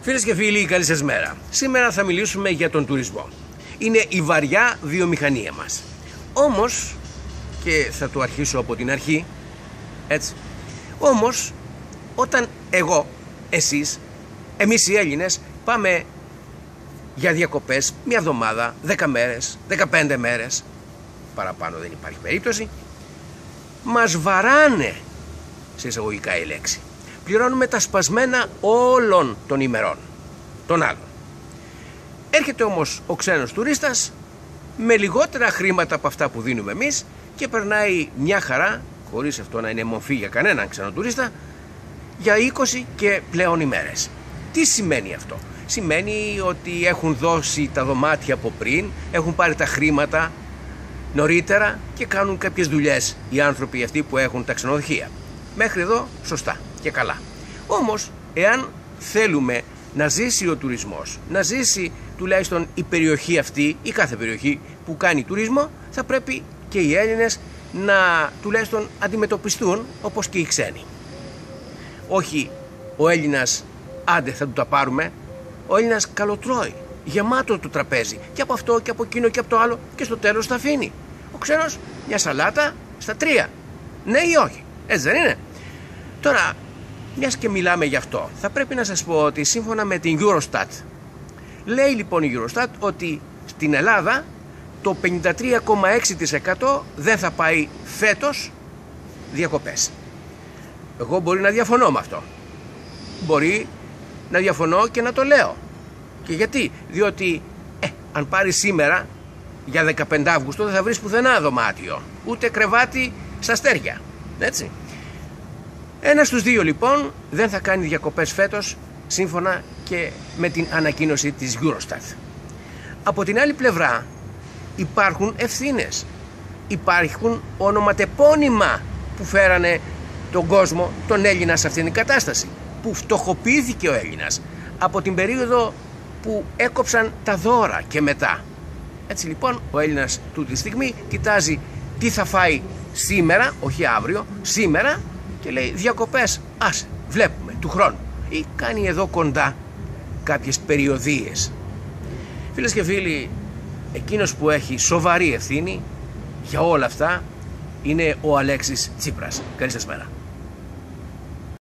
Φίλες και φίλοι, καλή σας μέρα. Σήμερα θα μιλήσουμε για τον τουρισμό. Είναι η βαριά βιομηχανία μας. Όμως, και θα το αρχίσω από την αρχή, έτσι, όμως, όταν εγώ, εσείς, εμείς οι Έλληνες, πάμε για διακοπές μια εβδομάδα, 10 μέρες, 15 μέρες, παραπάνω δεν υπάρχει περίπτωση, μας βαράνε, σε εισαγωγικά η λέξη. Πληρώνουμε τα σπασμένα όλων των ημερών, των άλλων. Έρχεται όμως ο ξένος τουρίστας με λιγότερα χρήματα από αυτά που δίνουμε εμείς και περνάει μια χαρά, χωρίς αυτό να είναι μορφή για κανέναν ξένο τουρίστα, για 20 και πλέον ημέρες. Τι σημαίνει αυτό; Σημαίνει ότι έχουν δώσει τα δωμάτια από πριν, έχουν πάρει τα χρήματα νωρίτερα και κάνουν κάποιες δουλειές οι άνθρωποι αυτοί που έχουν τα ξενοδοχεία. Μέχρι εδώ σωστά και καλά. Όμως, εάν θέλουμε να ζήσει ο τουρισμός, να ζήσει τουλάχιστον η περιοχή αυτή ή κάθε περιοχή που κάνει τουρισμό, θα πρέπει και οι Έλληνες να τουλάχιστον αντιμετωπιστούν όπως και οι ξένοι. Όχι ο Έλληνας άντε θα του τα πάρουμε, ο Έλληνας καλοτρώει, γεμάτο το τραπέζι και από αυτό και από εκείνο και από το άλλο και στο τέλος θα αφήνει. Ο ξένος μια σαλάτα στα τρία. Ναι ή όχι. Έτσι δεν είναι. Τώρα, μιας και μιλάμε γι' αυτό, θα πρέπει να σας πω ότι σύμφωνα με την Eurostat, λέει λοιπόν η Eurostat ότι στην Ελλάδα το 53,6% δεν θα πάει φέτος διακοπές. Εγώ μπορεί να διαφωνώ με αυτό. Μπορεί να διαφωνώ και να το λέω. Και γιατί, διότι ε, αν πάρεις σήμερα για 15 Αύγουστο δεν θα βρεις πουθενά δωμάτιο, ούτε κρεβάτι στα αστέρια. Έτσι. Ένας στους δύο λοιπόν δεν θα κάνει διακοπές φέτος σύμφωνα και με την ανακοίνωση της Eurostat. Από την άλλη πλευρά υπάρχουν ευθύνες. Υπάρχουν ονοματεπώνυμα που φέρανε τον κόσμο, τον Έλληνα σε αυτήν την κατάσταση. Που φτωχοποιήθηκε ο Έλληνας από την περίοδο που έκοψαν τα δώρα και μετά. Έτσι λοιπόν ο Έλληνας τούτη τη στιγμή κοιτάζει τι θα φάει σήμερα, όχι αύριο, σήμερα και λέει διακοπές, άσε, βλέπουμε, του χρόνου. Ή κάνει εδώ κοντά κάποιες περιοδίες. Φίλες και φίλοι, εκείνος που έχει σοβαρή ευθύνη για όλα αυτά είναι ο Αλέξης Τσίπρας. Καλή σας μέρα.